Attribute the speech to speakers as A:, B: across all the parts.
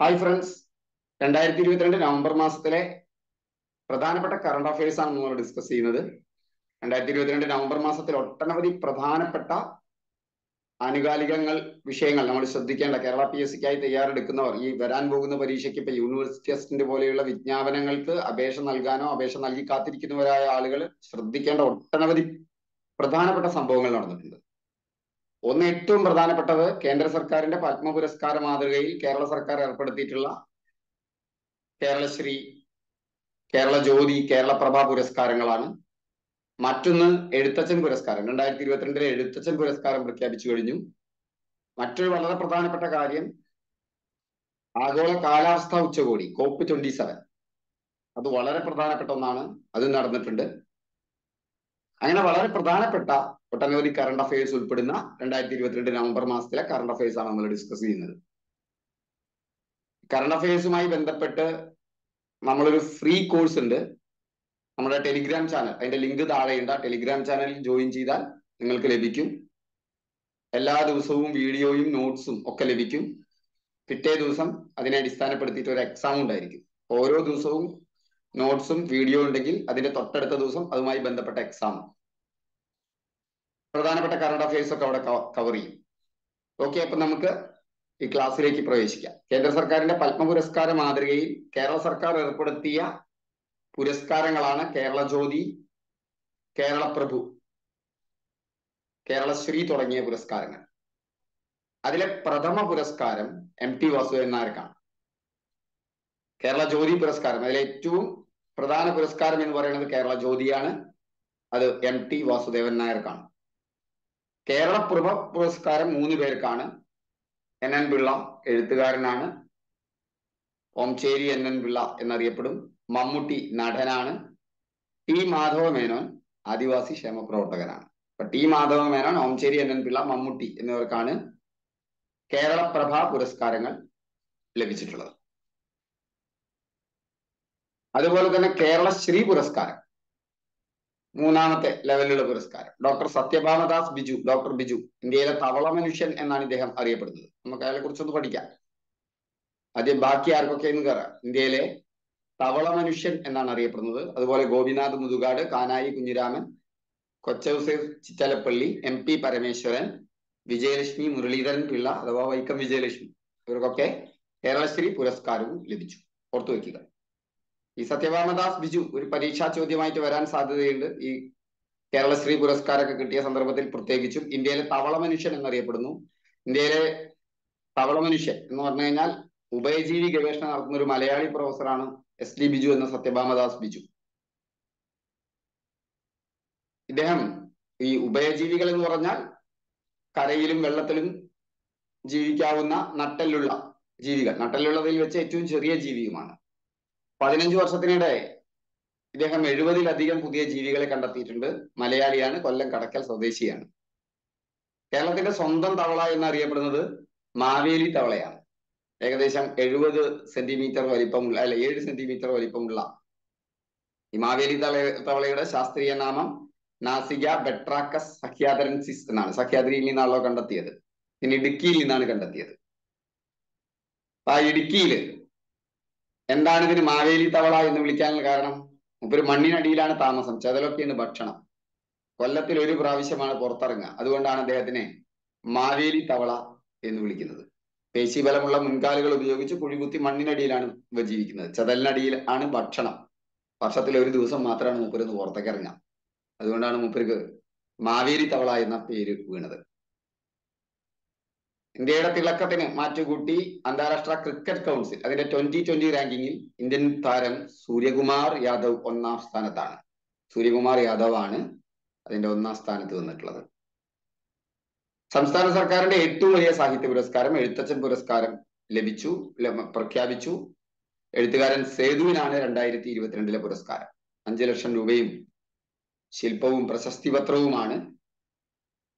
A: Hi friends രണ്ടായിരത്തി ഇരുപത്തിരണ്ട് November മാസത്തിലെ പ്രധാനപ്പെട്ട കറണ്ട് അഫയേഴ്സ് ആണ് നമ്മൾ ഡിസ്കസ് ചെയ്യുന്നത്. രണ്ടായിരത്തി ഇരുപത്തിരണ്ട് നവംബർ മാസത്തിൽ ഒട്ടനവധി പ്രധാനപ്പെട്ട ആനുകാലികങ്ങൾ വിഷയങ്ങൾ നമ്മൾ ശ്രദ്ധിക്കേണ്ട കേരള പി എസ് സിക്കായി തയ്യാറെടുക്കുന്നവർ ഈ വരാൻ പോകുന്ന പരീക്ഷയ്ക്ക് ഇപ്പൊ യൂണിവേഴ്സിറ്റി ടെസ്റ്റിന്റെ പോലെയുള്ള വിജ്ഞാപനങ്ങൾക്ക് അപേക്ഷ നൽകാനോ അപേക്ഷ നൽകി കാത്തിരിക്കുന്നവരായ ആളുകൾ ശ്രദ്ധിക്കേണ്ട ഒട്ടനവധി പ്രധാനപ്പെട്ട സംഭവങ്ങൾ നടന്നിട്ടുണ്ട്. ഒന്ന് ഏറ്റവും പ്രധാനപ്പെട്ടത് കേന്ദ്ര സർക്കാരിന്റെ പത്മ പുരസ്കാര മാതൃകയിൽ കേരള സർക്കാർ ഏർപ്പെടുത്തിയിട്ടുള്ള കേരളശ്രീ കേരള ജ്യോതി കേരള പ്രഭ പുരസ്കാരങ്ങളാണ്. മറ്റൊന്ന് എഴുത്തച്ഛൻ പുരസ്കാരം. രണ്ടായിരത്തി ഇരുപത്തിരണ്ടിലെ എഴുത്തച്ഛൻ പുരസ്കാരം പ്രഖ്യാപിച്ചു കഴിഞ്ഞു. മറ്റൊരു വളരെ പ്രധാനപ്പെട്ട കാര്യം ആഗോള കാലാവസ്ഥാ ഉച്ചകോടി കോപ്പ് ട്വന്റി സെവൻ. അത് വളരെ പ്രധാനപ്പെട്ട ഒന്നാണ്. അത് നടന്നിട്ടുണ്ട്. അങ്ങനെ വളരെ പ്രധാനപ്പെട്ട ഒട്ടനവധി കറണ്ട് അഫയേഴ്സ് ഉൾപ്പെടുന്ന രണ്ടായിരത്തി ഇരുപത്തിരണ്ട് നവംബർ മാസത്തിലെ കറണ്ട് അഫയേഴ്സ് ആണ് നമ്മൾ ഡിസ്കസ് ചെയ്യുന്നത്. കറണ്ട് അഫയേഴ്സുമായി ബന്ധപ്പെട്ട് നമ്മളൊരു ഫ്രീ കോഴ്സ് ഉണ്ട്. നമ്മുടെ ടെലിഗ്രാം ചാനൽ അതിന്റെ ലിങ്ക് താഴെയുണ്ട്. ആ ടെലിഗ്രാം ചാനലിൽ ജോയിൻ ചെയ്താൽ നിങ്ങൾക്ക് ലഭിക്കും. എല്ലാ ദിവസവും വീഡിയോയും നോട്ട്സും ഒക്കെ ലഭിക്കും. പിറ്റേ ദിവസം അതിനെ അടിസ്ഥാനപ്പെടുത്തിയിട്ട് ഒരു എക്സാം ഉണ്ടായിരിക്കും. ഓരോ ദിവസവും നോട്ട്സും വീഡിയോ ഉണ്ടെങ്കിൽ അതിന്റെ തൊട്ടടുത്ത ദിവസം അതുമായി ബന്ധപ്പെട്ട എക്സാം പ്രധാനപ്പെട്ട കറണ്ട് അഫയേഴ്സ് ഒക്കെ അവിടെ കവർ ചെയ്യും. ഓക്കെ അപ്പൊ നമുക്ക് ഈ ക്ലാസ്സിലേക്ക് പ്രവേശിക്കാം. കേന്ദ്ര സർക്കാരിന്റെ പത്മ പുരസ്കാര മാതൃകയിൽ കേരള സർക്കാർ ഏർപ്പെടുത്തിയ പുരസ്കാരങ്ങളാണ് കേരള ജ്യോതി കേരള പ്രഭു കേരളശ്രീ തുടങ്ങിയ പുരസ്കാരങ്ങൾ. അതിലെ പ്രഥമ പുരസ്കാരം എം ടി വാസുദേവൻ നായർക്കാണ്. കേരള ജ്യോതി പുരസ്കാരം. അതിലെ ഏറ്റവും പ്രധാന പുരസ്കാരം എന്ന് പറയുന്നത് കേരള ജ്യോതിയാണ്. അത് എം ടി വാസുദേവൻ നായർക്കാണ്. കേരള പ്രഭ പുരസ്കാരം മൂന്ന് പേർക്കാണ്. എൻ എൻ പിള്ള എഴുത്തുകാരനാണ്. ഓംചേരി എൻ എൻ പിള്ള എന്നറിയപ്പെടും. മമ്മൂട്ടി നടനാണ്. ടി മാധവ മേനോൻ ആദിവാസി ക്ഷേമ പ്രവർത്തകനാണ്. അപ്പൊ T Madhava Menon Omchery N N Pillai Mammootty എന്നിവർക്കാണ് കേരള പ്രഭ പുരസ്കാരങ്ങൾ ലഭിച്ചിട്ടുള്ളത്. അതുപോലെ തന്നെ കേരള ശ്രീ പുരസ്കാരം. മൂന്നാമത്തെ ലെവലിലുള്ള പുരസ്കാരം. ഡോക്ടർ സത്യഭാമദാസ് ബിജു ഡോക്ടർ ബിജു ഇന്ത്യയിലെ തവള മനുഷ്യൻ എന്നാണ് ഇദ്ദേഹം അറിയപ്പെടുന്നത്. നമുക്ക് അയാളെ കുറിച്ചൊന്ന് പഠിക്കാം. ആദ്യം ബാക്കി ആർക്കൊക്കെ എന്ന് കയറാം ഇന്ത്യയിലെ തവള മനുഷ്യൻ എന്നാണ് അറിയപ്പെടുന്നത്. അതുപോലെ ഗോപിനാഥ് മുതുകാട് കാനായി കുഞ്ഞിരാമൻ കൊച്ചൗസേഫ് ചിറ്റലപ്പള്ളി എം പി പരമേശ്വരൻ വിജയലക്ഷ്മി മുരളീധരൻ പിള്ള അഥവാ വൈക്കം വിജയലക്ഷ്മി. ഇവർക്കൊക്കെ കേരളശ്രീ പുരസ്കാരവും ലഭിച്ചു. ഓർത്തു വെക്കുക ഈ സത്യഭാമദാസ് ബിജു ഒരു പരീക്ഷാ ചോദ്യമായിട്ട് വരാൻ സാധ്യതയുണ്ട്. ഈ കേരളശ്രീ പുരസ്കാരമൊക്കെ കിട്ടിയ സന്ദർഭത്തിൽ പ്രത്യേകിച്ചും ഇന്ത്യയിലെ തവള മനുഷ്യൻ എന്നറിയപ്പെടുന്നു. ഇന്ത്യയിലെ തവള മനുഷ്യൻ എന്ന് പറഞ്ഞു കഴിഞ്ഞാൽ ഉഭയജീവി ഗവേഷണം നടത്തുന്ന ഒരു മലയാളി പ്രൊഫസറാണ് എസ് ഡി ബിജു എന്ന സത്യഭാമദാസ് ബിജു. ഇദ്ദേഹം ഈ ഉഭയജീവികൾ എന്ന് പറഞ്ഞാൽ കരയിലും വെള്ളത്തിലും ജീവിക്കാവുന്ന നട്ടലുള്ള ജീവികൾ. നട്ടലുള്ളതിൽ വെച്ച് ഏറ്റവും ചെറിയ ജീവിയുമാണ്. പതിനഞ്ച് വർഷത്തിനിടെ ഇദ്ദേഹം എഴുപതിലധികം പുതിയ ജീവികളെ കണ്ടെത്തിയിട്ടുണ്ട്. മലയാളിയാണ് കൊല്ലം കടക്കൽ സ്വദേശിയാണ്. കേരളത്തിന്റെ സ്വന്തം തവള എന്നറിയപ്പെടുന്നത് മാവേലി തവളയാണ്. ഏകദേശം എഴുപത് സെന്റിമീറ്റർ വലിപ്പമുള്ള അല്ല ഏഴ് സെന്റിമീറ്റർ വലിപ്പമുള്ള ഈ മാവേലി തവള തവളയുടെ ശാസ്ത്രീയ നാമം നാസിക ബെട്രാക്കസ് സഖ്യാദരൻസിസ് എന്നാണ്. സഖ്യാദ്രിയിൽ നിന്നാണല്ലോ കണ്ടെത്തിയത്. പിന്നെ ഇടുക്കിയിൽ നിന്നാണ് കണ്ടെത്തിയത്. ആ ഇടുക്കിയിൽ എന്താണ് ഇതിന് മാവേലി തവള എന്ന് വിളിക്കാനുള്ള കാരണം? ഒരു മണ്ണിനടിയിലാണ് താമസം. ചതലൊക്കെയാണ് ഭക്ഷണം. കൊല്ലത്തിൽ ഒരു പ്രാവശ്യമാണ് പുറത്തിറങ്ങുക. അതുകൊണ്ടാണ് അദ്ദേഹത്തിനെ മാവേലി തവള എന്ന് വിളിക്കുന്നത്. പേശീബലമുള്ള മുൻകാലുകൾ ഉപയോഗിച്ച് കുഴികുത്തി മണ്ണിനടിയിലാണ് ഇവ ജീവിക്കുന്നത് ചെതലിനടിയിൽ ആണ് ഭക്ഷണം. വർഷത്തിൽ ഒരു ദിവസം മാത്രമാണ് മൂപ്പര് പുറത്തേക്ക് ഇറങ്ങുക. അതുകൊണ്ടാണ് മൂപ്പർക്ക് മാവേലി തവള എന്ന പേര് വീണത്. ഇന്ത്യയുടെ തിളക്കത്തിന് മാറ്റുകൂട്ടി അന്താരാഷ്ട്ര ക്രിക്കറ്റ് കൗൺസിൽ അതിന്റെ ട്വന്റി ട്വന്റി റാങ്കിങ്ങിൽ ഇന്ത്യൻ താരം സൂര്യകുമാർ യാദവ് ഒന്നാം സ്ഥാനത്താണ്. സൂര്യകുമാർ യാദവ് ആണ് അതിന്റെ ഒന്നാം സ്ഥാനത്ത് വന്നിട്ടുള്ളത്. സംസ്ഥാന സർക്കാരിന്റെ ഏറ്റവും വലിയ സാഹിത്യ പുരസ്കാരം എഴുത്തച്ഛൻ പുരസ്കാരം ലഭിച്ചു പ്രഖ്യാപിച്ചു. എഴുത്തുകാരൻ സേതുവിനാണ് രണ്ടായിരത്തി ഇരുപത്തിരണ്ടിലെ പുരസ്കാരം. അഞ്ചു ലക്ഷം രൂപയും ശില്പവും പ്രശസ്തി പത്രവുമാണ്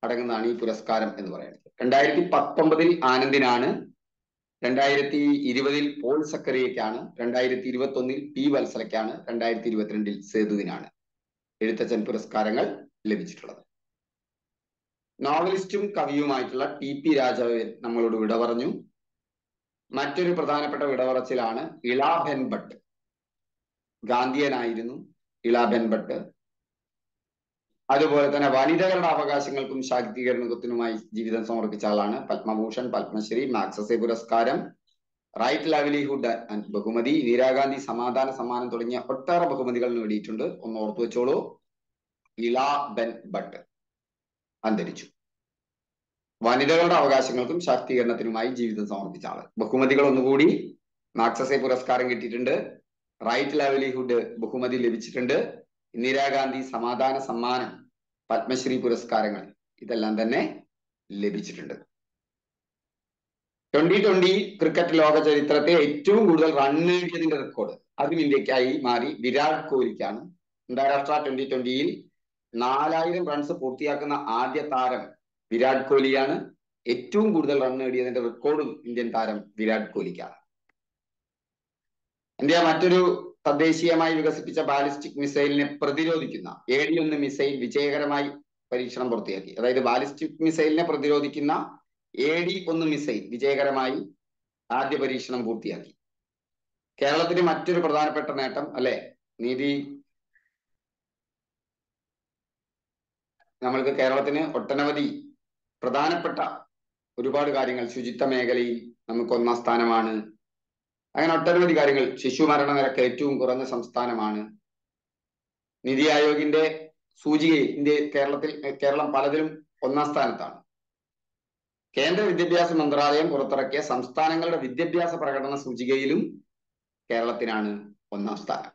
A: അടങ്ങുന്നതാണ് ഈ പുരസ്കാരം എന്ന് പറയുന്നത്. രണ്ടായിരത്തി പത്തൊമ്പതിൽ ആനന്ദിനാണ് രണ്ടായിരത്തി ഇരുപതിൽ പോൾ സക്കറിയക്കാണ് രണ്ടായിരത്തി ഇരുപത്തി ഒന്നിൽ പി വത്സലയ്ക്കാണ് രണ്ടായിരത്തി ഇരുപത്തിരണ്ടിൽ സേതുവിനാണ് എഴുത്തച്ഛൻ പുരസ്കാരങ്ങൾ ലഭിച്ചിട്ടുള്ളത്. നോവലിസ്റ്റും കവിയുമായിട്ടുള്ള ടി പി രാജാവൻ നമ്മളോട് വിട പറഞ്ഞു. മറ്റൊരു പ്രധാനപ്പെട്ട വിടവറച്ചിലാണ് ഇളാബെൻ ഭട്ട്. ഗാന്ധിയനായിരുന്നു ഇളാബെൻ ഭട്ട്. അതുപോലെ തന്നെ വനിതകളുടെ അവകാശങ്ങൾക്കും ശാക്തീകരണത്തിനുമായി ജീവിതം സമർപ്പിച്ച ആളാണ് പത്മഭൂഷൺ പത്മശ്രീ മാക്സസെ പുരസ്കാരം റൈറ്റ് ലൈവ്ലിഹുഡ് ബഹുമതി ഇന്ദിരാഗാന്ധി സമാധാന സമ്മാനം തുടങ്ങിയ ഒട്ടേറെ ബഹുമതികൾ നേടിയിട്ടുണ്ട്. ഒന്ന് ഓർത്തു വെച്ചോളൂ. ഇള ബെൻ ഭട്ട് അന്തരിച്ചു. വനിതകളുടെ അവകാശങ്ങൾക്കും ശാക്തീകരണത്തിനുമായി ജീവിതം സമർപ്പിച്ച ആൾ. ബഹുമതികൾ ഒന്നുകൂടി മാക്സസെ പുരസ്കാരം കിട്ടിയിട്ടുണ്ട്. റൈറ്റ് ലൈവ്ലിഹുഡ് ബഹുമതി ലഭിച്ചിട്ടുണ്ട്. ഇന്ദിരാഗാന്ധി സമാധാന സമ്മാനം പത്മശ്രീ പുരസ്കാരങ്ങൾ ഇതെല്ലാം തന്നെ ലഭിച്ചിട്ടുണ്ട്. ട്വന്റി ട്വന്റി ക്രിക്കറ്റ് ലോക ചരിത്രത്തെ ഏറ്റവും കൂടുതൽ റൺ നേടിയതിന്റെ റെക്കോർഡ് അതും ഇന്ത്യക്കായി മാറി വിരാട് കോഹ്ലിക്കാണ്. അന്താരാഷ്ട്ര ട്വന്റി ട്വന്റിയിൽ നാലായിരം റൺസ് പൂർത്തിയാക്കുന്ന ആദ്യ താരം വിരാട് കോഹ്ലിയാണ്. ഏറ്റവും കൂടുതൽ റൺ നേടിയതിന്റെ റെക്കോർഡും ഇന്ത്യൻ താരം വിരാട് കോഹ്ലിക്കാണ്. ഇന്ത്യ മറ്റൊരു തദ്ദേശീയമായി വികസിപ്പിച്ച ബാലിസ്റ്റിക് മിസൈലിനെ പ്രതിരോധിക്കുന്ന ഡി ഒന്ന് മിസൈൽ വിജയകരമായി പരീക്ഷണം പൂർത്തിയാക്കി. അതായത് ബാലിസ്റ്റിക് മിസൈലിനെ പ്രതിരോധിക്കുന്ന എ ഒന്ന് മിസൈൽ വിജയകരമായി ആദ്യ പരീക്ഷണം പൂർത്തിയാക്കി. കേരളത്തിന് മറ്റൊരു പ്രധാനപ്പെട്ട നേട്ടം അല്ലെ? നീതി. നമ്മൾക്ക് കേരളത്തിന് ഒട്ടനവധി പ്രധാനപ്പെട്ട ഒരുപാട് കാര്യങ്ങൾ ശുചിത്വ മേഖലയിൽ നമുക്ക് ഒന്നാം സ്ഥാനമാണ്. അങ്ങനെ ഒട്ടനവധി കാര്യങ്ങൾ. ശിശു മരണ നിരക്ക് ഏറ്റവും കുറഞ്ഞ സംസ്ഥാനമാണ് നിതി ആയോഗിന്റെ സൂചികയിൽ ഇന്ത്യ കേരളത്തിൽ കേരളം പലതിലും ഒന്നാം സ്ഥാനത്താണ്. കേന്ദ്ര വിദ്യാഭ്യാസ മന്ത്രാലയം പുറത്തിറക്കിയ സംസ്ഥാനങ്ങളുടെ വിദ്യാഭ്യാസ പ്രകടന സൂചികയിലും കേരളത്തിനാണ് ഒന്നാം സ്ഥാനം.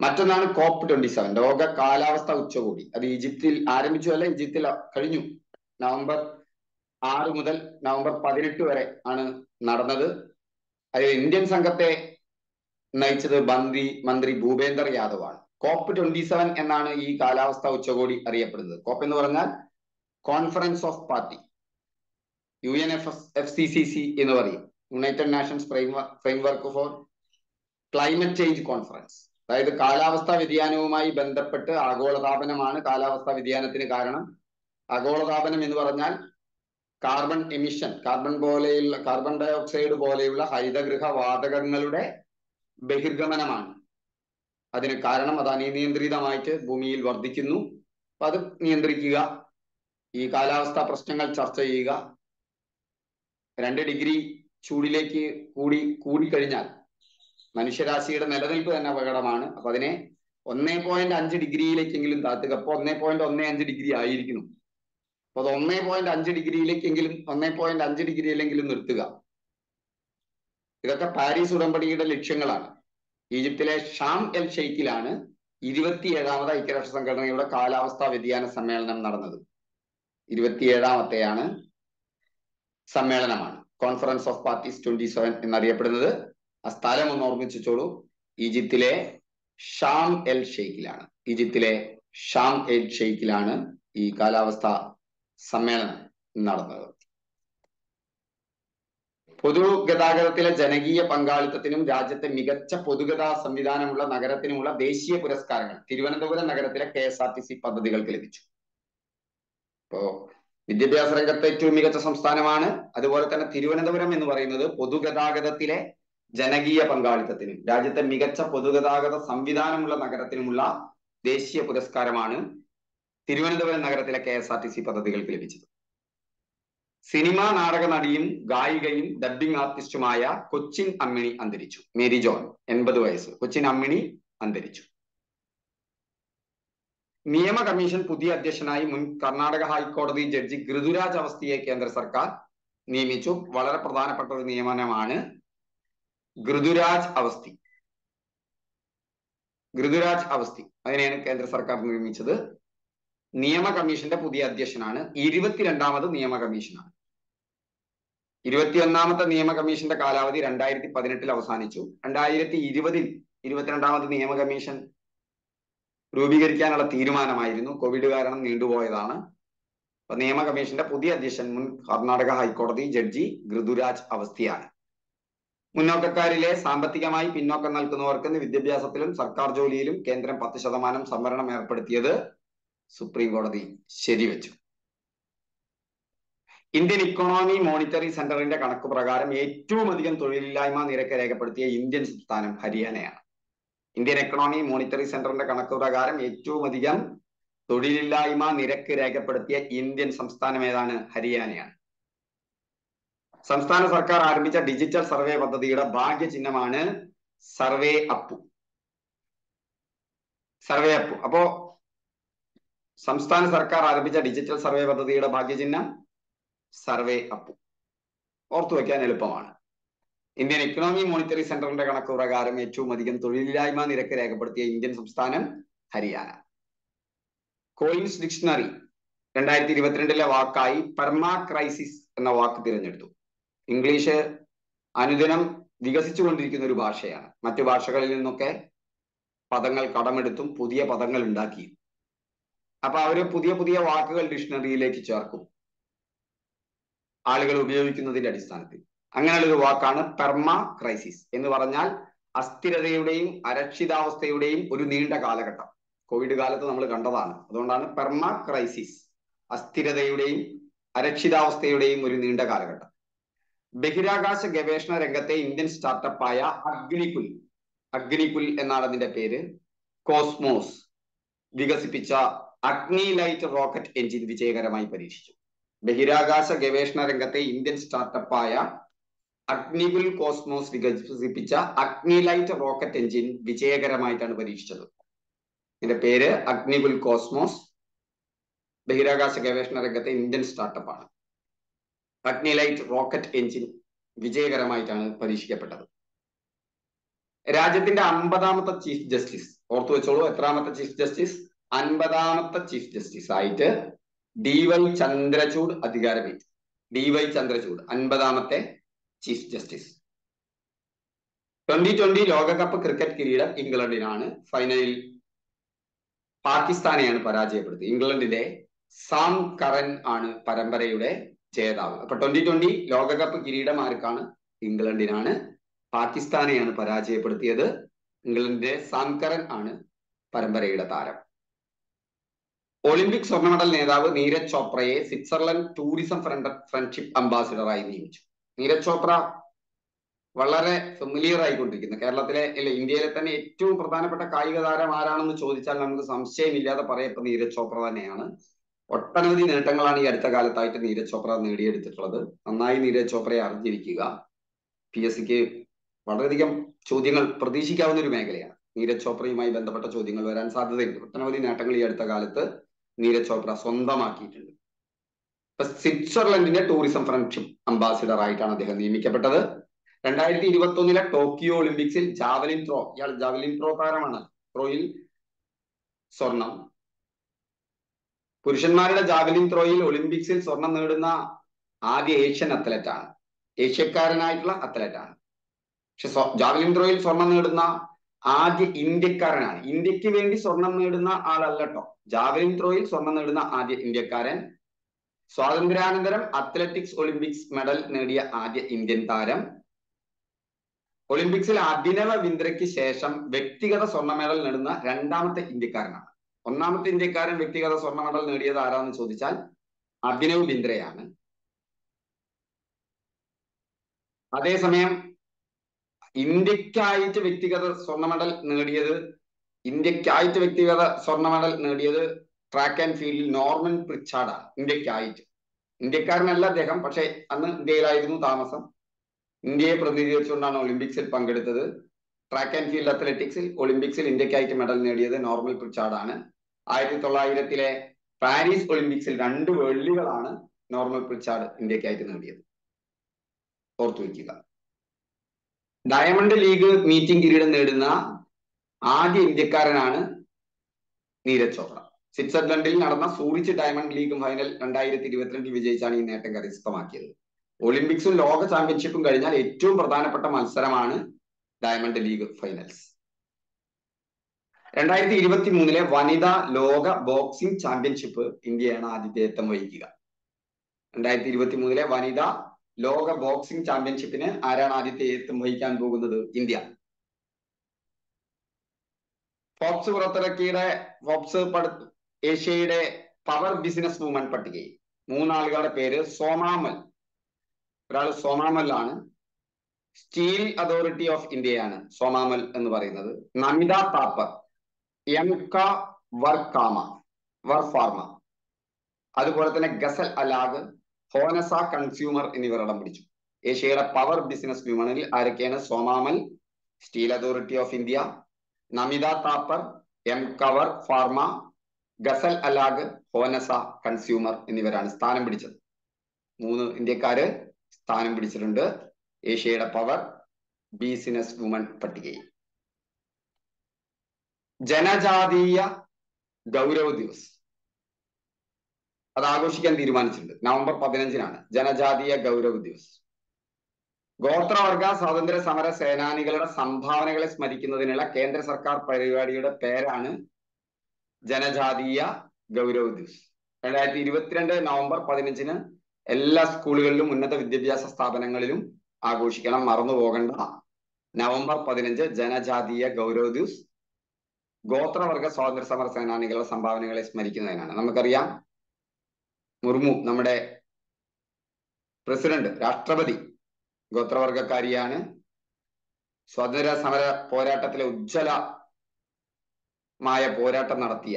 A: മറ്റൊന്നാണ് കോപ്പ് ട്വന്റി സെവൻ ലോക കാലാവസ്ഥ ഉച്ചകോടി. അത് ഈജിപ്തിൽ ആരംഭിച്ചു അല്ല ഈജിപ്തിൽ കഴിഞ്ഞു. നവംബർ ആറ് മുതൽ നവംബർ പതിനെട്ട് വരെ ആണ് നടന്നത്. അതിൽ ഇന്ത്യൻ സംഘത്തെ നയിച്ചത് മന്ത്രി മന്ത്രി ഭൂപേന്ദർ യാദവ് ആണ് കോപ്പ് ട്വന്റി സെവൻ എന്നാണ് ഈ കാലാവസ്ഥ ഉച്ചകോടി അറിയപ്പെടുന്നത്. കോപ്പ് എന്ന് പറഞ്ഞാൽ conference of party U N F F C C C എന്ന് പറയും. United Nations framework for climate change conference അതായത് കാലാവസ്ഥാ വ്യതിയാനവുമായി ബന്ധപ്പെട്ട് ആഗോളതാപനമാണ് കാലാവസ്ഥാ വ്യതിയാനത്തിന് കാരണം. ആഗോളതാപനം എന്ന് പറഞ്ഞാൽ കാർബൺ എമിഷൻ കാർബൺ പോലെയുള്ള കാർബൺ ഡൈ ഓക്സൈഡ് പോലെയുള്ള ഹരിതഗൃഹ വാതകങ്ങളുടെ ബഹിർഗമനമാണ്. അതിന് കാരണം അത് അനിയന്ത്രിതമായിട്ട് ഭൂമിയിൽ വർദ്ധിക്കുന്നു. അപ്പൊ അത് നിയന്ത്രിക്കുക. ഈ കാലാവസ്ഥാ പ്രശ്നങ്ങൾ ചർച്ച ചെയ്യുക. രണ്ട് ഡിഗ്രി ചൂടിലേക്ക് കൂടി കൂടിക്കഴിഞ്ഞാൽ മനുഷ്യരാശിയുടെ നിലനിൽപ്പ് തന്നെ അപകടമാണ്. അപ്പൊ അതിനെ ഒന്നേ പോയിന്റ് അഞ്ച് ഡിഗ്രിയിലേക്കെങ്കിലും താത്തുക അപ്പൊ ഒന്നേ പോയിന്റ് ഒന്നേ അഞ്ച് ഡിഗ്രി ആയിരിക്കുന്നു. അപ്പൊ അത് ഒന്നേ പോയിന്റ് അഞ്ച് ഡിഗ്രിയിലേക്കെങ്കിലും ഒന്നേ പോയിന്റ് അഞ്ച് ഡിഗ്രിയിലെങ്കിലും നിർത്തുക. ഇതൊക്കെ പാരീസ് ഉടമ്പടിയുടെ ലക്ഷ്യങ്ങളാണ്. ഈജിപ്തിലെ ഷാം എൽ ഷെയ്ക്കിലാണ് ഇരുപത്തിയേഴാമത് ഐക്യരാഷ്ട്ര സംഘടനയുടെ കാലാവസ്ഥാ വ്യതിയാന സമ്മേളനം നടന്നത്. ഇരുപത്തിയേഴാമത്തെയാണ് സമ്മേളനമാണ്. Conference of parties twenty seven എന്നറിയപ്പെടുന്നത്. ആ സ്ഥലം ഒന്ന് ഓർമ്മിച്ചോളൂ ഈജിപ്തിലെ ഷാം എൽ ഷെയ്ക്കിലാണ് ഈജിപ്തിലെ ഷാം എൽ ഷെയ്ക്കിലാണ് ഈ കാലാവസ്ഥ സമ്മേളനം നടന്നത്. പൊതുഗതാഗതത്തിലെ ജനകീയ പങ്കാളിത്തത്തിനും രാജ്യത്തെ മികച്ച പൊതുഗതാ സംവിധാനമുള്ള നഗരത്തിനുമുള്ള ദേശീയ പുരസ്കാരങ്ങൾ തിരുവനന്തപുരം നഗരത്തിലെ K S R T C പദ്ധതികൾക്ക് ലഭിച്ചു. ഇപ്പോ വിദ്യാഭ്യാസ രംഗത്തെ ഏറ്റവും മികച്ച സംസ്ഥാനമാണ്. അതുപോലെ തന്നെ തിരുവനന്തപുരം എന്ന് പറയുന്നത് പൊതുഗതാഗതത്തിലെ ജനകീയ പങ്കാളിത്തത്തിനും രാജ്യത്തെ മികച്ച പൊതുഗതാഗത സംവിധാനമുള്ള നഗരത്തിനുമുള്ള ദേശീയ പുരസ്കാരമാണ് തിരുവനന്തപുരം നഗരത്തിലെ K S R T C പദ്ധതികൾക്ക് ലഭിച്ചത് സിനിമാ നാടക നടിയും ഗായികയും ഡബ്ബിംഗ് ആർട്ടിസ്റ്റുമായ കൊച്ചിൻ അമ്മിണി അന്തരിച്ചു. മേരി ജോൺ എൺപത് വയസ്സ്. കൊച്ചിൻ അമ്മിണി അന്തരിച്ചു. നിയമ കമ്മീഷൻ പുതിയ അധ്യക്ഷനായി മുൻ കർണാടക ഹൈക്കോടതി ജഡ്ജി ഗൃതുരാജ് അവസ്ഥയെ കേന്ദ്ര സർക്കാർ നിയമിച്ചു. വളരെ പ്രധാനപ്പെട്ട ഒരു നിയമനമാണ് ഗൃതുരാജ് അവസ്ഥി. ഗൃതുരാജ് അവസ്ഥി. അതിനെയാണ് കേന്ദ്ര സർക്കാർ നിയമിച്ചത്. നിയമ കമ്മീഷന്റെ പുതിയ അധ്യക്ഷനാണ്. ഇരുപത്തിരണ്ടാമത് നിയമ കമ്മീഷനാണ്. ഇരുപത്തിയൊന്നാമത്തെ നിയമ കമ്മീഷന്റെ കാലാവധി രണ്ടായിരത്തി പതിനെട്ടിൽ അവസാനിച്ചു. രണ്ടായിരത്തി ഇരുപതിൽ ഇരുപത്തിരണ്ടാമത് നിയമ കമ്മീഷൻ രൂപീകരിക്കാനുള്ള തീരുമാനമായിരുന്നു. കോവിഡ് കാരണം നീണ്ടുപോയതാണ്. അപ്പൊ നിയമ കമ്മീഷന്റെ പുതിയ അധ്യക്ഷൻ മുൻ കർണാടക ഹൈക്കോടതി ജഡ്ജി ഗൃതുരാജ് അവസ്ഥയാണ്. മുന്നോക്കക്കാരിലെ സാമ്പത്തികമായി പിന്നോക്കം നിൽക്കുന്നവർക്ക് വിദ്യാഭ്യാസത്തിലും സർക്കാർ ജോലിയിലും കേന്ദ്രം പത്ത് ശതമാനം സംവരണം ഏർപ്പെടുത്തിയത് സുപ്രീം കോടതി ശരിവെച്ചു. ഇന്ത്യൻ ഇക്കോണമി മോണിറ്ററി സെന്ററിന്റെ കണക്ക് പ്രകാരം ഏറ്റവും അധികം തൊഴിലില്ലായ്മ നിരക്ക് രേഖപ്പെടുത്തിയ ഇന്ത്യൻ സംസ്ഥാനം ഹരിയാനയാണ്. ഇന്ത്യൻ എക്കണോമി മോണിറ്ററി സെന്ററിന്റെ കണക്ക് പ്രകാരം ഏറ്റവും അധികം തൊഴിലില്ലായ്മ നിരക്ക് രേഖപ്പെടുത്തിയ ഇന്ത്യൻ സംസ്ഥാനം ഏതാണ്? ഹരിയാനയാണ്. സംസ്ഥാന സർക്കാർ ആരംഭിച്ച ഡിജിറ്റൽ സർവേ പദ്ധതിയുടെ ഭാഗ്യചിഹ്നമാണ് സർവേ അപ്പു സർവേ അപ്പു അപ്പോ സംസ്ഥാന സർക്കാർ ആരംഭിച്ച ഡിജിറ്റൽ സർവേ പദ്ധതിയുടെ ഭാഗ്യചിഹ്നം സർവേ അപ്പു. ഓർത്തു വയ്ക്കാൻ എളുപ്പമാണ്. ഇന്ത്യൻ എക്കണോമി മോണിറ്ററി സെന്ററിന്റെ കണക്ക് പ്രകാരം ഏറ്റവും അധികം തൊഴിലില്ലായ്മ നിരക്ക് രേഖപ്പെടുത്തിയ ഇന്ത്യൻ സംസ്ഥാനം ഹരിയാന. കോയിൻസ് ഡിക്ഷണറി രണ്ടായിരത്തി ഇരുപത്തിരണ്ടിലെ വാക്കായി പെർമാ ക്രൈസിസ് എന്ന വാക്ക് തിരഞ്ഞെടുത്തു. ഇംഗ്ലീഷ് അനുദിനം വികസിച്ചുകൊണ്ടിരിക്കുന്ന ഒരു ഭാഷയാണ്. മറ്റു ഭാഷകളിൽ നിന്നൊക്കെ പദങ്ങൾ കടമെടുത്തും പുതിയ പദങ്ങൾ ഉണ്ടാക്കി അപ്പൊ അവർ പുതിയ പുതിയ വാക്കുകൾ ഡിക്ഷണറിയിലേക്ക് ചേർക്കും. ആളുകൾ ഉപയോഗിക്കുന്നതിന്റെ അടിസ്ഥാനത്തിൽ. അങ്ങനെയുള്ളൊരു വാക്കാണ് പെർമ ക്രൈസിസ് എന്ന് പറഞ്ഞാൽ അസ്ഥിരതയുടെയും അരക്ഷിതാവസ്ഥയുടെയും ഒരു നീണ്ട കാലഘട്ടം. കോവിഡ് കാലത്ത് നമ്മൾ കണ്ടതാണ്. അതുകൊണ്ടാണ് പെർമ ക്രൈസിസ് അസ്ഥിരതയുടെയും അരക്ഷിതാവസ്ഥയുടെയും ഒരു നീണ്ട കാലഘട്ടം. ബഹിരാകാശ ഗവേഷണ രംഗത്തെ ഇന്ത്യൻ സ്റ്റാർട്ടപ്പായ അഗ്നികുൽ അഗ്നികുൽ എന്നാണ് അതിന്റെ പേര്. കോസ്മോസ് വികസിപ്പിച്ച അഗ്നി ലൈറ്റ് റോക്കറ്റ് എഞ്ചിൻ വിജയകരമായി പരീക്ഷിച്ചു. ബഹിരാകാശ ഗവേഷണ രംഗത്തെ ഇന്ത്യൻ സ്റ്റാർട്ടപ്പായ അഗ്നികുൽ കോസ്മോസ് വികസിപ്പിച്ച അഗ്നി ലൈറ്റ് റോക്കറ്റ് എഞ്ചിൻ വിജയകരമായിട്ടാണ് പരീക്ഷിച്ചത്. ഇതിന്റെ പേര് അഗ്നികുൽ കോസ്മോസ് ബഹിരാകാശ ഗവേഷണ രംഗത്തെ ഇന്ത്യൻ സ്റ്റാർട്ടപ്പാണ്. അഗ്നി ലൈറ്റ് റോക്കറ്റ് എഞ്ചിൻ വിജയകരമായിട്ടാണ് പരീക്ഷിക്കപ്പെട്ടത്. രാജ്യത്തിന്റെ അമ്പതാമത്തെ ചീഫ് ജസ്റ്റിസ് ഓർത്തു വെച്ചോളൂ എത്രാമത്തെ ചീഫ് ജസ്റ്റിസ്? അൻപതാമത്തെ ചീഫ് ജസ്റ്റിസ് ആയിട്ട് ഡി വൈ ചന്ദ്രചൂഡ് അധികാരമേറ്റു. ഡി വൈ ചന്ദ്രചൂഡ് അൻപതാമത്തെ ചീഫ് ജസ്റ്റിസ് ട്വന്റി ട്വന്റി ലോകകപ്പ് ക്രിക്കറ്റ് കിരീടം ഇംഗ്ലണ്ടിനാണ്. ഫൈനലിൽ പാകിസ്ഥാനെയാണ് പരാജയപ്പെടുത്തിയത്. ഇംഗ്ലണ്ടിലെ സാം കറൻ ആണ് പരമ്പരയുടെ ജേതാവ്. അപ്പൊ ട്വന്റി ട്വന്റി ലോകകപ്പ് കിരീടം ആർക്കാണ്? ഇംഗ്ലണ്ടിനാണ്. പാകിസ്ഥാനെയാണ് പരാജയപ്പെടുത്തിയത്. ഇംഗ്ലണ്ടിലെ സാം കറൻ ആണ് പരമ്പരയുടെ താരം. ഒളിമ്പിക് സ്വർണ മെഡൽ നേതാവ് നീരജ് ചോപ്രയെ സ്വിറ്റ്സർലൻഡ് ടൂറിസം ഫ്രണ്ട് ഫ്രണ്ട്ഷിപ്പ് അംബാസിഡറായി നിയമിച്ചു. നീരജ് ചോപ്ര വളരെ ഫെമിലിയർ ആയിക്കൊണ്ടിരിക്കുന്നു. കേരളത്തിലെ അല്ലെ ഇന്ത്യയിലെ തന്നെ ഏറ്റവും പ്രധാനപ്പെട്ട കായിക താരം ആരാണെന്ന് ചോദിച്ചാൽ നമുക്ക് സംശയമില്ലാതെ പറയപ്പോ നീരജ് ചോപ്ര തന്നെയാണ്. ഒട്ടനവധി നേട്ടങ്ങളാണ് ഈ അടുത്ത കാലത്തായിട്ട് നീരജ് ചോപ്ര നേടിയെടുത്തിട്ടുള്ളത്. നന്നായി നീരജ് ചോപ്രയെ അറിഞ്ഞിരിക്കുക. പി എസ് സിക്ക് വളരെയധികം ചോദ്യങ്ങൾ പ്രതീക്ഷിക്കാവുന്ന ഒരു മേഖലയാണ്. നീരജ് ചോപ്രയുമായി ബന്ധപ്പെട്ട ചോദ്യങ്ങൾ വരാൻ സാധ്യതയുണ്ട്. ഒട്ടനവധി നേട്ടങ്ങൾ ഈ അടുത്ത കാലത്ത് നീരജ് ചോപ്ര സ്വന്തമാക്കിയിട്ടുണ്ട്. ഇപ്പൊ സ്വിറ്റ്സർലൻഡിന്റെ ടൂറിസം ഫ്രണ്ട്ഷിപ്പ് അംബാസിഡർ ആയിട്ടാണ് അദ്ദേഹം നിയമിക്കപ്പെട്ടത്. രണ്ടായിരത്തി ഇരുപത്തി ഒന്നിലെ ടോക്കിയോ ഒളിമ്പിക്സിൽ ജാവലിൻ ത്രോ ഇയാൾ ജാവലിൻ ത്രോ താരമാണ്. ത്രോയിൽ സ്വർണം. പുരുഷന്മാരുടെ ജാവലിൻ ത്രോയിൽ ഒളിമ്പിക്സിൽ സ്വർണം നേടുന്ന ആദ്യ ഏഷ്യൻ അത്ലറ്റാണ് ഏഷ്യക്കാരനായിട്ടുള്ള അത്ലറ്റാണ് പക്ഷെ ജാവലിൻ ത്രോയിൽ സ്വർണം നേടുന്ന ആദ്യ ഇന്ത്യക്കാരനാണ്. ഇന്ത്യയ്ക്ക് വേണ്ടി സ്വർണം നേടുന്ന ആളല്ല കേട്ടോ ജാവലിൻ ത്രോയിൽ സ്വർണം നേടുന്ന ആദ്യ ഇന്ത്യക്കാരൻ. സ്വാതന്ത്ര്യാനന്തരം അത്ലറ്റിക്സ് ഒളിമ്പിക്സ് മെഡൽ നേടിയ ആദ്യ ഇന്ത്യൻ താരം. ഒളിമ്പിക്സിൽ അഭിനവ വിന്ദ്രയ്ക്ക് ശേഷം വ്യക്തിഗത സ്വർണ മെഡൽ നേടുന്ന രണ്ടാമത്തെ ഇന്ത്യക്കാരനാണ്. ഒന്നാമത്തെ ഇന്ത്യക്കാരൻ വ്യക്തിഗത സ്വർണ മെഡൽ നേടിയത് ആരാന്ന് ചോദിച്ചാൽ അഭിനവ് ബിന്ദ്രയാണ് അതേസമയം ഇന്ത്യക്കായിട്ട് വ്യക്തിഗത സ്വർണ മെഡൽ നേടിയത് ഇന്ത്യക്കായിട്ട് വ്യക്തിഗത സ്വർണ മെഡൽ നേടിയത് ട്രാക്ക് ആൻഡ് ഫീൽഡിൽ നോർമൻ പ്രിച്ചാർഡാണ് ഇന്ത്യക്കായിട്ട്. ഇന്ത്യക്കാരനല്ല അദ്ദേഹം പക്ഷെ അന്ന് ഇന്ത്യയിലായിരുന്നു താമസം. ഇന്ത്യയെ പ്രതിനിധീകരിച്ചുകൊണ്ടാണ് ഒളിമ്പിക്സിൽ പങ്കെടുത്തത്. ട്രാക്ക് ആൻഡ് ഫീൽഡ് അത്ലറ്റിക്സിൽ ഒളിമ്പിക്സിൽ ഇന്ത്യക്കായിട്ട് മെഡൽ നേടിയത് നോർമൽ പ്രിച്ചാർഡാണ്. ആയിരത്തി തൊള്ളായിരത്തിലെ പാരീസ് ഒളിമ്പിക്സിൽ രണ്ട് വെള്ളികളാണ് നോർമൽ പ്രിച്ചാർഡ് ഇന്ത്യക്കായിട്ട് നേടിയത്. ഓർത്തു വയ്ക്കുക ഡയമണ്ട് ലീഗ് മീറ്റിംഗ് കിരീടം നേടുന്ന ആദ്യ ഇന്ത്യക്കാരനാണ് നീരജ് ചോപ്ര. സ്വിറ്റ്സർലൻഡിൽ നടന്ന സൂറിച്ച് ഡയമണ്ട് ലീഗ് ഫൈനൽ രണ്ടായിരത്തി ഇരുപത്തിരണ്ടിൽ വിജയിച്ചാണ് ഈ നേട്ടം കരസ്ഥമാക്കിയത്. ഒളിമ്പിക്സും ലോക ചാമ്പ്യൻഷിപ്പും കഴിഞ്ഞാൽ ഏറ്റവും പ്രധാനപ്പെട്ട മത്സരമാണ് ഡയമണ്ട് ലീഗ് ഫൈനൽസ്. രണ്ടായിരത്തി ഇരുപത്തി മൂന്നിലെ വനിതാ ലോക ബോക്സിംഗ് ചാമ്പ്യൻഷിപ്പ് ഇന്ത്യയാണ് ആതിഥേയത്വം വഹിക്കുക. രണ്ടായിരത്തി ഇരുപത്തി മൂന്നിലെ വനിതാ ലോക ബോക്സിംഗ് ചാമ്പ്യൻഷിപ്പിന് ആരാണ് ആദ്യത്തെ എത്തും വഹിക്കാൻ പോകുന്നത്? ഇന്ത്യ. ഫോപ്സ് പുറത്തിറക്കിയുടെ ഫോപ്സ് ഏഷ്യയുടെ പവർ ബിസിനസ് വുമൺ പട്ടികയിൽ. മൂന്നാളുകളുടെ പേര് സോമാമൽ. ഒരാൾ ആണ്. സ്റ്റീൽ അതോറിറ്റി ഓഫ് ഇന്ത്യയാണ് സോമാമൽ എന്ന് പറയുന്നത്. നമിത താപ്പർ എം ക വർക്കാമ വർഫാർമ. അതുപോലെ തന്നെ ഗസൽ അലാഗ് ഹോനസ കൺസ്യൂമർ എന്നിവർ ഇടം പിടിച്ചു. ഏഷ്യയുടെ പവർ ബിസിനസ് വിപണിയിൽ ആരൊക്കെയാണ് സോമാമൽ Steel Authority of India Namita Thapar Emcure pharma Ghazal Alagh Honasa consumer എന്നിവരാണ് സ്ഥാനം പിടിച്ചത്. മൂന്ന് ഇന്ത്യക്കാര് സ്ഥാനം പിടിച്ചിട്ടുണ്ട് ഏഷ്യയുടെ പവർ ബിസിനസ് വുമൺ പട്ടികയിൽ. ജനജാതീയ ഗൗരവ ദിവസ്. അത് ആഘോഷിക്കാൻ തീരുമാനിച്ചിട്ടുണ്ട്. നവംബർ പതിനഞ്ചിനാണ് ജനജാതീയ ഗൗരവ ദിവസ്. ഗോത്രവർഗ സ്വാതന്ത്ര്യ സമര സേനാനികളുടെ സംഭാവനകളെ സ്മരിക്കുന്നതിനുള്ള കേന്ദ്ര സർക്കാർ പരിപാടിയുടെ പേരാണ് ജനജാതീയ ഗൗരവ ദിവസ്. രണ്ടായിരത്തി ഇരുപത്തിരണ്ട് നവംബർ പതിനഞ്ചിന് എല്ലാ സ്കൂളുകളിലും ഉന്നത വിദ്യാഭ്യാസ സ്ഥാപനങ്ങളിലും ആഘോഷിക്കണം. മറന്നു പോകണ്ട. നവംബർ പതിനഞ്ച് ജനജാതീയ ഗൗരവ ദിവസ്. ഗോത്രവർഗ സ്വാതന്ത്ര്യ സമര സേനാനികളുടെ സംഭാവനകളെ സ്മരിക്കുന്നതിനാണ്. നമുക്കറിയാം മുർമു നമ്മുടെ പ്രസിഡന്റ് രാഷ്ട്രപതി ഗോത്രവർഗക്കാരിയാണ് സ്വാതന്ത്ര്യ സമര പോരാട്ടത്തിലെ ഉജ്ജ്വലമായ പോരാട്ടം നടത്തിയ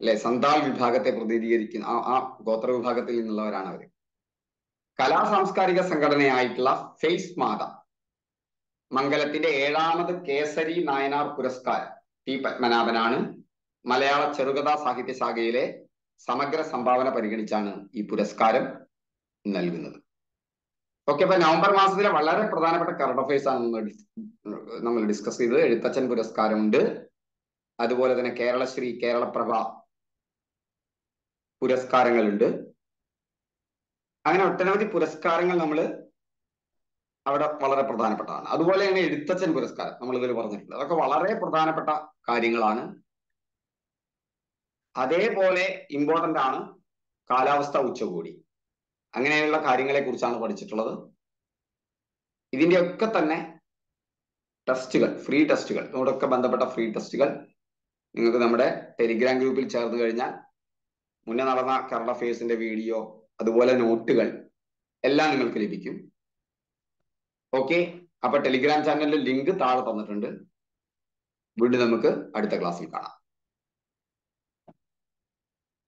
A: അല്ലെ സന്താൾ വിഭാഗത്തെ പ്രതിനിധീകരിക്കുന്ന ആ ആ ഗോത്ര വിഭാഗത്തിൽ നിന്നുള്ളവരാണ് അവർ കലാ സാംസ്കാരിക സംഘടനയായിട്ടുള്ള ഫെയ്സ് മാത മംഗലത്തിന്റെ ഏഴാമത് കേസരി നായനാർ പുരസ്കാരം ടി പത്മനാഭനാണ്. മലയാള ചെറുകഥാ സാഹിത്യ ശാഖയിലെ സമഗ്ര സംഭാവന പരിഗണിച്ചാണ് ഈ പുരസ്കാരം നൽകുന്നത്. ഓക്കെ അപ്പൊ നവംബർ മാസത്തിലെ വളരെ പ്രധാനപ്പെട്ട കറണ്ട് അഫയേഴ്സ് ആണ് നമ്മൾ ഡിസ്കസ് ചെയ്തത്. എഴുത്തച്ഛൻ പുരസ്കാരമുണ്ട്. അതുപോലെ തന്നെ കേരളശ്രീ കേരളപ്രഭ പുരസ്കാരങ്ങളുണ്ട്. അങ്ങനെ ഒട്ടനവധി പുരസ്കാരങ്ങൾ നമ്മൾ അവിടെ വളരെ പ്രധാനപ്പെട്ടതാണ്. അതുപോലെ തന്നെ എഴുത്തച്ഛൻ പുരസ്കാരം നമ്മൾ ഇതിൽ പറഞ്ഞിട്ടുണ്ട്. അതൊക്കെ വളരെ പ്രധാനപ്പെട്ട കാര്യങ്ങളാണ്. അതേപോലെ ഇമ്പോർട്ടന്റ് ആണ് കാലാവസ്ഥ ഉച്ചകോടി. അങ്ങനെയുള്ള കാര്യങ്ങളെ കുറിച്ചാണ് പഠിച്ചിട്ടുള്ളത്. ഇതിന്റെയൊക്കെ തന്നെ ടെസ്റ്റുകൾ ഫ്രീ ടെസ്റ്റുകൾ. ഇതോടൊക്കെ ബന്ധപ്പെട്ട ഫ്രീ ടെസ്റ്റുകൾ നിങ്ങൾക്ക് നമ്മുടെ ടെലിഗ്രാം ഗ്രൂപ്പിൽ ചേർന്ന് കഴിഞ്ഞാൽ മുന്നേ നടന്ന കറണ്ട് അഫയേഴ്സിന്റെ വീഡിയോ അതുപോലെ നോട്ടുകൾ എല്ലാം നിങ്ങൾക്ക് ലഭിക്കും. ഓക്കെ അപ്പൊ ടെലിഗ്രാം ചാനലിൽ ലിങ്ക് താഴെ തന്നിട്ടുണ്ട്. വീണ്ടും നമുക്ക് അടുത്ത ക്ലാസ്സിൽ കാണാം.